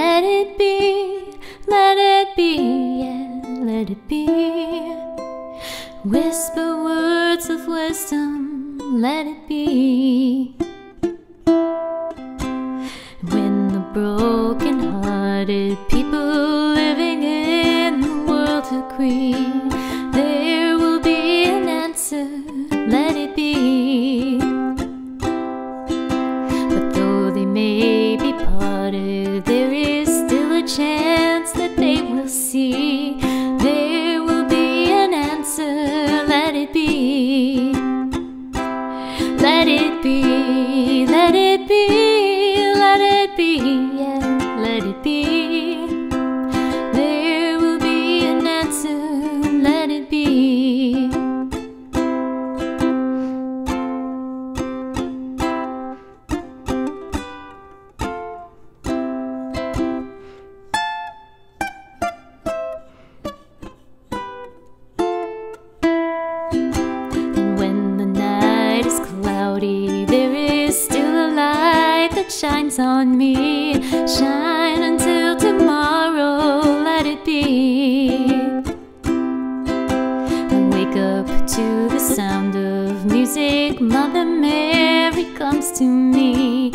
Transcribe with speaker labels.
Speaker 1: let it be, let it be, yeah, let it be. Whisper words of wisdom, let it be. When the broken-hearted people living in the world agree, chance that they will see. There will be an answer, let it be. Let it be, let it be, let it be, yeah, let it be. On me. Shine until tomorrow, let it be. I wake up to the sound of music. Mother Mary comes to me,